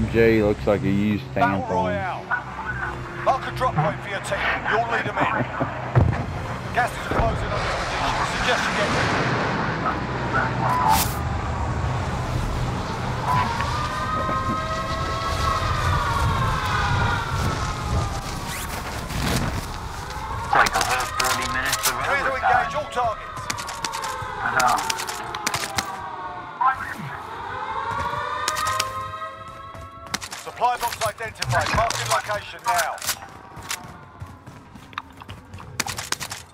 told Jay looks like a used Battle tampon. Mark a drop point for your team. You'll lead them in. Gas is closing on your position. Suggest you get ready. It's like a whole 40 minutes of Clear to engage all targets. Supply box identified. Marking location now.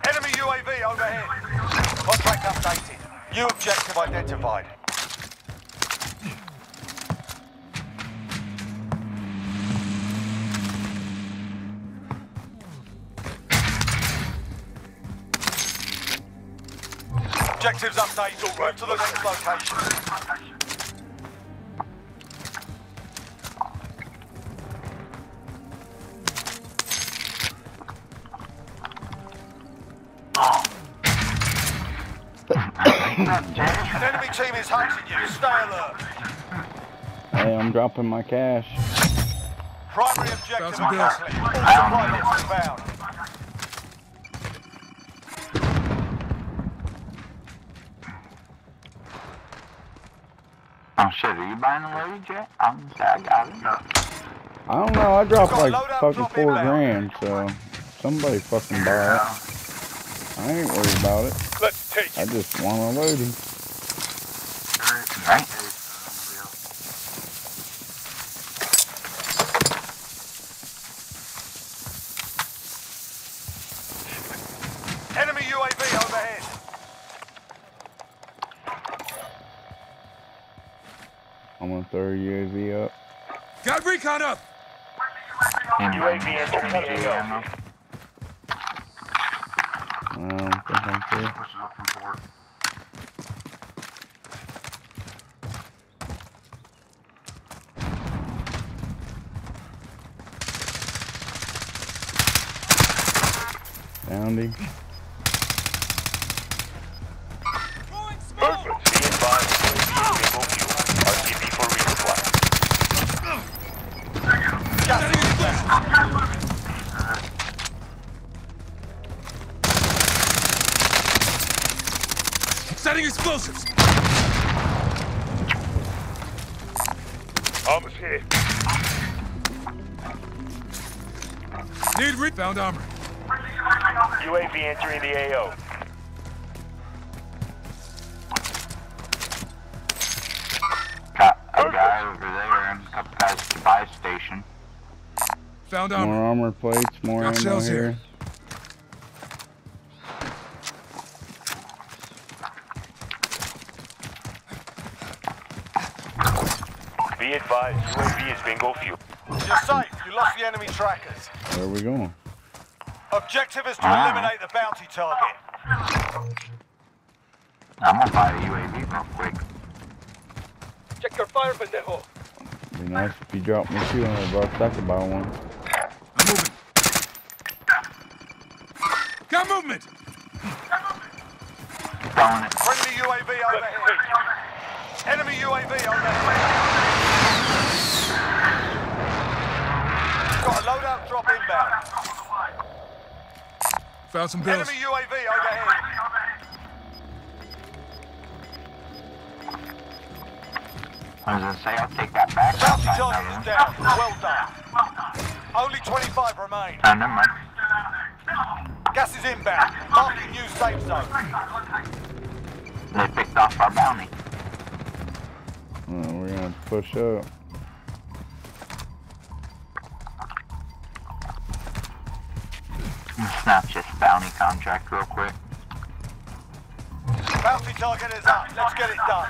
Enemy UAV overhead. Contract updated. New objective identified. Objectives updated. Move to the next location. Enemy team is hunting you. Stay alert. Hey, I'm dropping my cash. Primary objective accomplished. All supply boxes found. Oh shit, are you buying a loaded jet? I'm gonna I got it. I don't know, I dropped like loadout fucking drop four grand, so somebody fucking buy it. I ain't worried about it. Let's take I just want a loading. Right? Enemy UAV overhead. I'm gonna throw a UAV up. Got recon up. UAV entering the AO. I don't think I'm through. Found him. Setting explosives. Almost here. Need re- found armor. UAV entering the AO. Got a guy over there and a couple guys at the buy station. Found More armor. armor plates, more Got ammo here. here. Be advised, UAV is bingo fuel. You're safe. You lost the enemy trackers. Where are we going? Objective is to Ah. eliminate the bounty target. I'm gonna buy a UAV real quick. Check your fire, pendejo. Be nice if you dropped me 200 bucks. I could buy one. I'm moving. Got movement. Throwing it. Friendly UAV overhead. Enemy UAV overhead. Got a loadout drop inbound. Found some bills. Enemy UAV overhead. I was gonna say, I'll take that back. I'll Bounty target another is one. down. Well done. Only 25 remain. Oh, never mind. Gas is inbound. Marking new safe zone. They picked off our bounty. Uh, we're gonna have to push up. Snap this bounty contract real quick. Bounty target is up. Let's get it done.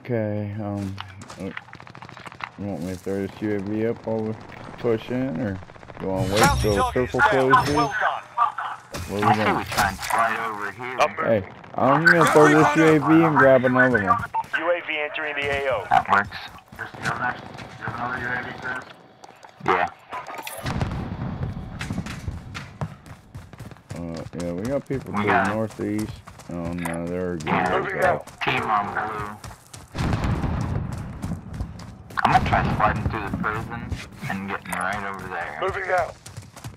Okay, um, uh, you want me to throw this UAV up while we push in, or you want to wait Bounty till target circle down. closes? Where we going? Hey, I'm gonna throw this UAV and grab another one. UAV entering the AO. That works. Another, UAV, Yeah. Uh, yeah, we got people to the northeast. Oh no, they're good. Yeah, Team on blue. I'm gonna try sliding through the prison and getting right over there. Moving out.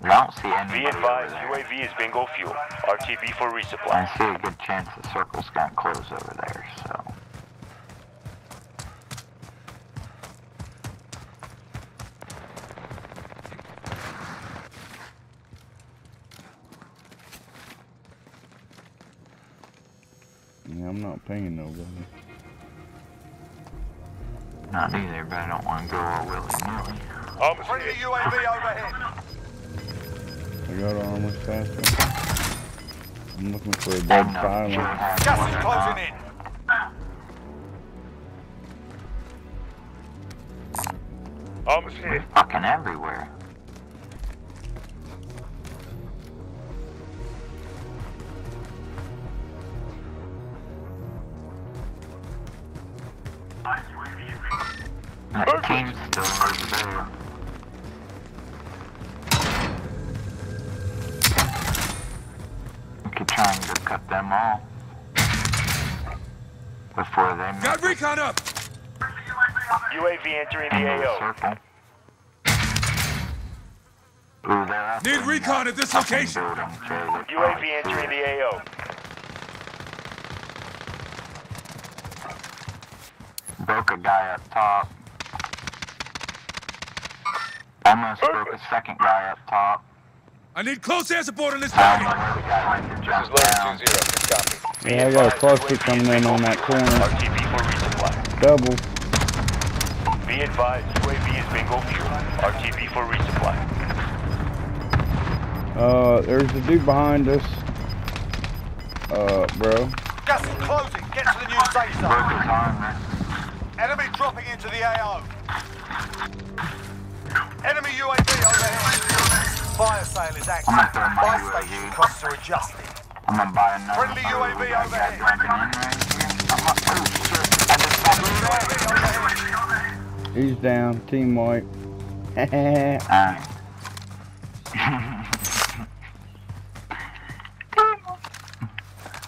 I don't see anybody Be advised, over there. UAV is bingo fuel. RTB for resupply. I see a good chance the circle's gonna close over there, so. Yeah, I'm not paying nobody. Not either, but I don't want to go all willy-nilly. Armor's Friendly UAV overhead. I got armor faster. I'm looking for a dead know Joe silent. has Gas is closing in. Armor's here. Fucking everywhere. That team's still over there. Cut them off before they make Got recon up! UAV entering the into AO. circle. Ooh, Need recon at this location. building, Jay. They probably UAV see entering it. the AO. Broke a guy up top. Almost broke a second guy up top. I need close air support on this I target! know where the guy went to jump down. Be Yeah, I got a advised, cluster UAV coming in on that corner. RTB for resupply. Double. Be advised, UAV is bingo fuel. RTB for resupply. Uh, there's a dude behind us. Uh, bro. Gas is closing. Get to the new safe Broke zone. his armor. Enemy dropping into the AO. Enemy UAV overhead. Fire sale is active. I'm gonna throw Buy UAV. station costs are adjusted. I'm gonna buy another Friendly. UAV We got a guy overhead. right here. I'm like, shit, I just fucking UAV overhead. He's down. Team wipe. Alright.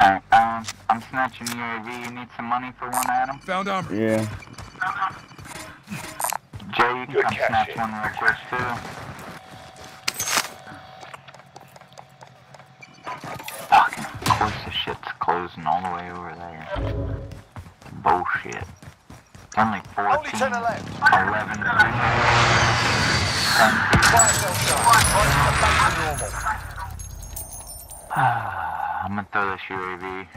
Alright, um, I'm snatching UAV. You need some money for one, Adam? Found armor. yeah. Jay, you can come snatch one real quick, too. Fucking, of course the shit's closing all the way over there. Bullshit. Only 14, Only 10 left. 11, 10 Fire sale zone. Prices are back to normal. I'm gonna throw this UAV.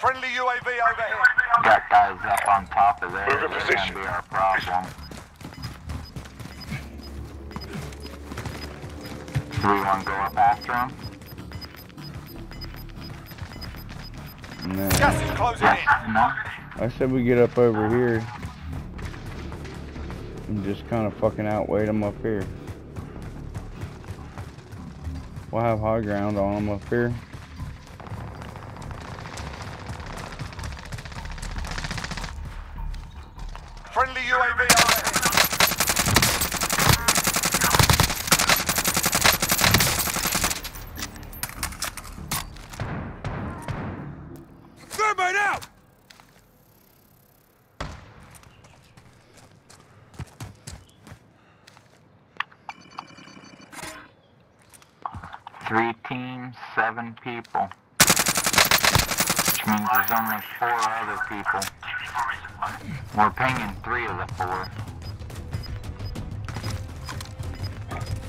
Friendly UAV overhead. Got guys up on top of there. Move in position. gonna be our problem. Do we want to go up after them? Nah. Gas is closing in. I said we get up over here. And just kind of fucking outweigh them up here. We'll have high ground on them up here. Friendly UAV overhead. Thermite out! Three teams, seven people. Which means there's only four other people. We're pinging three of the four.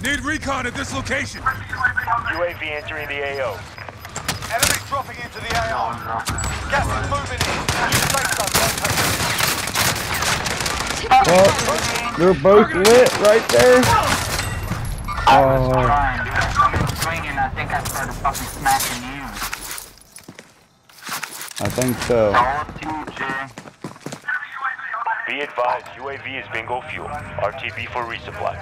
Need recon at this location! UAV entering the AO. Enemy dropping into the AO. Gas is moving in. New safe zone located. Fuck. They're both lit right there. I was Oh. trying, dude. I started swinging. I think I started fucking smacking you. I think so. All up to you, Jay. Be advised, UAV is bingo fuel. RTB for resupply.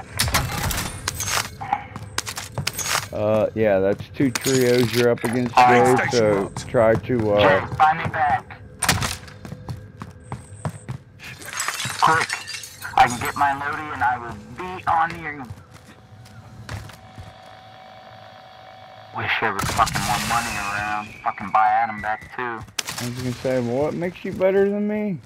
Uh, yeah, that's two trios you're up against, Alright, Jay, so marked. try to, uh... Jay, find me back. Quick. I can get my loadie and I will be on you. Wish there was fucking more money around. Fucking buy Adam back too. I was gonna say, well, what makes you better than me?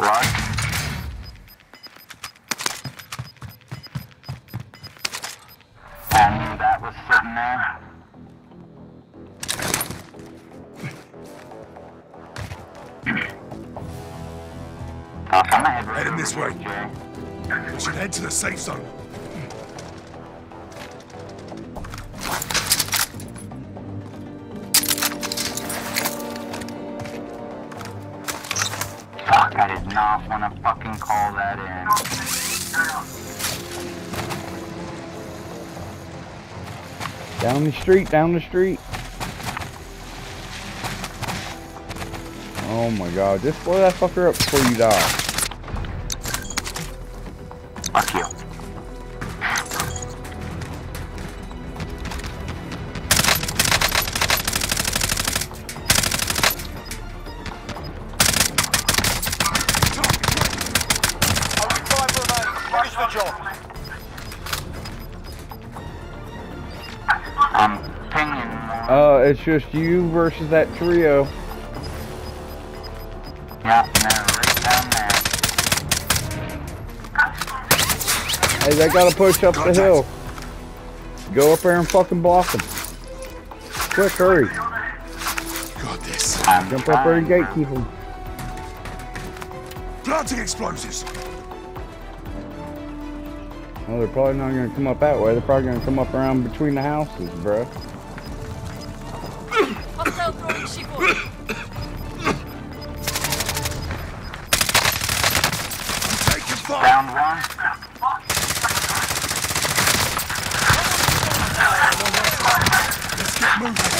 Luck. I knew that was sitting there. Fuck, I'm gonna head right Heading this here, way. Jay. We should head to the safe zone. Fuck, I did not want to fucking call that in. Down the street, down the street. Oh my god, just blow that fucker up before you die. Fuck you. Only five remain. Finish the job. I'm pinging. Uh, it's just you versus that trio. Yeah, no, right down there. Hey, they gotta push up the hill. Go up there and fucking block them. Quick, hurry. Got this. Jump up there and trying, bro. gatekeep them. Planting explosives. Well, they're probably not gonna come up that way. They're probably gonna come up around between the houses, bro. Hostile throwing C4. Taking fire. Down one. Let's get moving.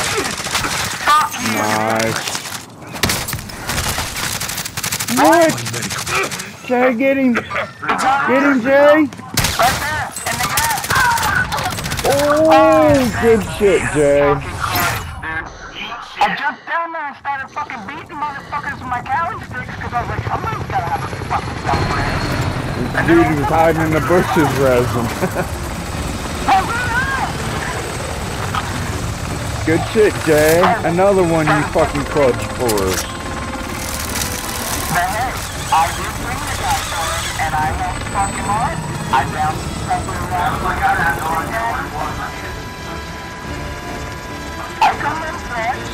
Nice. What? Jay, get him. Get him, Jay. Right there, in the gap. Oh, good shit, Jay. Dude. I jumped down there and started fucking beating motherfuckers with my Kali sticks because I was like, somebody's gotta have a fucking Dude was hiding in the bushes, resin. Good shit, Jay. Another one you fucking clutch for us. I did bring the guy and I helped fuck. I bounced somewhere around like I had no I come in fresh.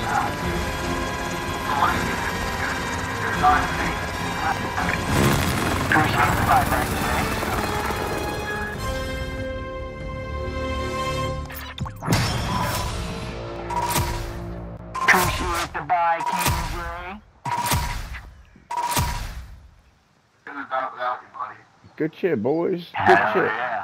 Appreciate the Appreciate the buy, King Jay. Good shit, boys. Good Hell shit. yeah.